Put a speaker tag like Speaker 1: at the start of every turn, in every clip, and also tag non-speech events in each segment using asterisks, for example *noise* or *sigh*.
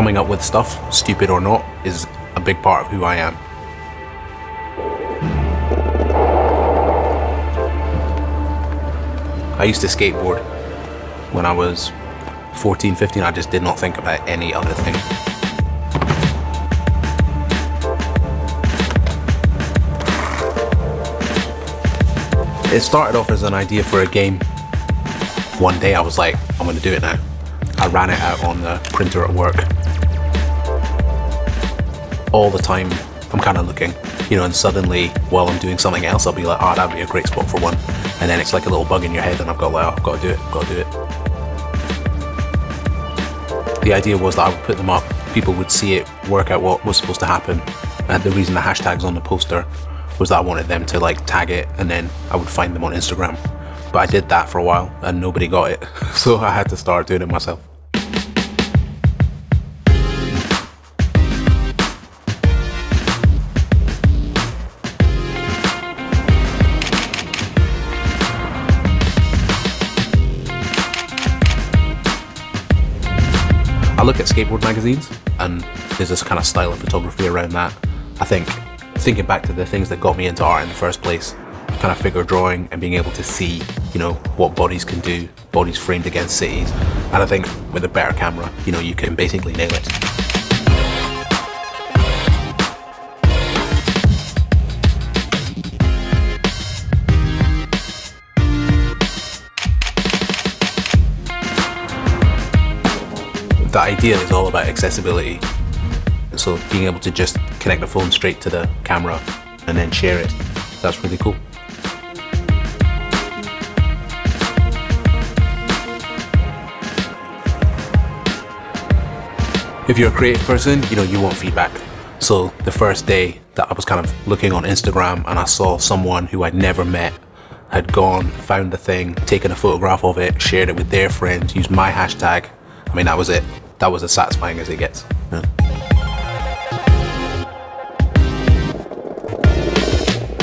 Speaker 1: coming up with stuff, stupid or not, is a big part of who I am. I used to skateboard when I was 14, 15. I just did not think about any other thing. It started off as an idea for a game. One day I was like, I'm gonna do it now. I ran it out on the printer at work. All the time, I'm kind of looking, you know, and suddenly while I'm doing something else, I'll be like, oh, that'd be a great spot for one. And then it's like a little bug in your head, and I've got like, oh, I've got to do it, I've got to do it. The idea was that I would put them up, people would see it, work out what was supposed to happen. And the reason the hashtag's on the poster was that I wanted them to like tag it and then I would find them on Instagram. But I did that for a while and nobody got it. *laughs* So I had to start doing it myself. I look at skateboard magazines and there's this kind of style of photography around that. I think thinking back to the things that got me into art in the first place, kind of figure drawing and being able to see, you know, what bodies can do, bodies framed against cities. And I think with a better camera, you know, you can basically nail it. The idea is all about accessibility so being able to just connect the phone straight to the camera and then share it, that's really cool. If you're a creative person, you know, you want feedback. So the first day that I was kind of looking on Instagram and I saw someone who I'd never met had gone, found the thing, taken a photograph of it, shared it with their friends, used my hashtag. I mean, that was it. That was as satisfying as it gets. Yeah.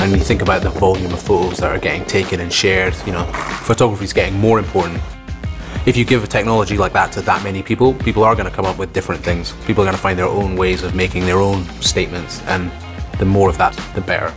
Speaker 1: and you think about the volume of photos that are getting taken and shared, you know, photography is getting more important. If you give a technology like that to that many people, people are going to come up with different things. People are going to find their own ways of making their own statements, and the more of that, the better.